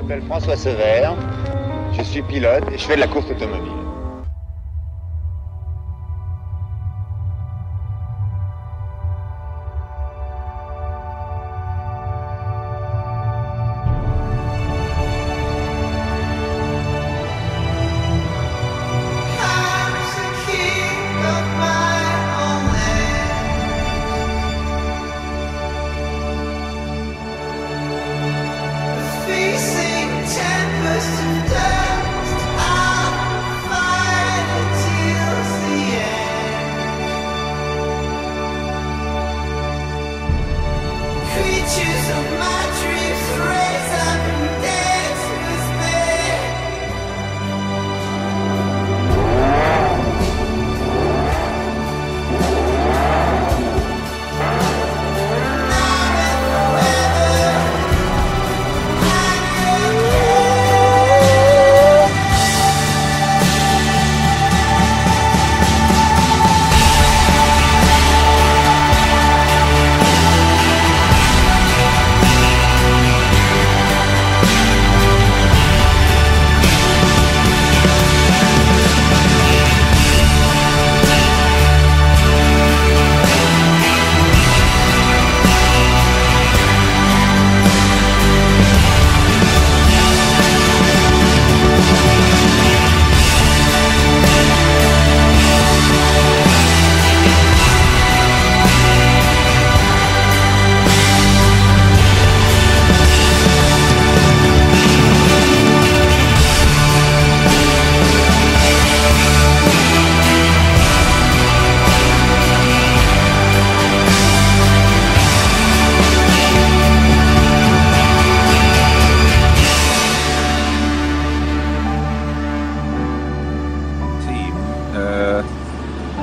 m'appelle François Sever, je suis pilote et je fais de la course automobile. Of my dreams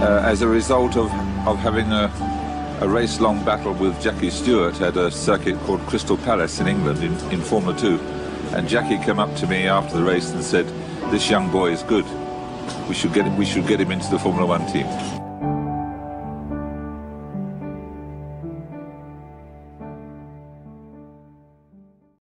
uh, as a result of, of having a, a race long battle with Jackie Stewart at a circuit called Crystal Palace in England in, in Formula 2. And Jackie came up to me after the race and said, This young boy is good. We should get him, we should get him into the Formula 1 team.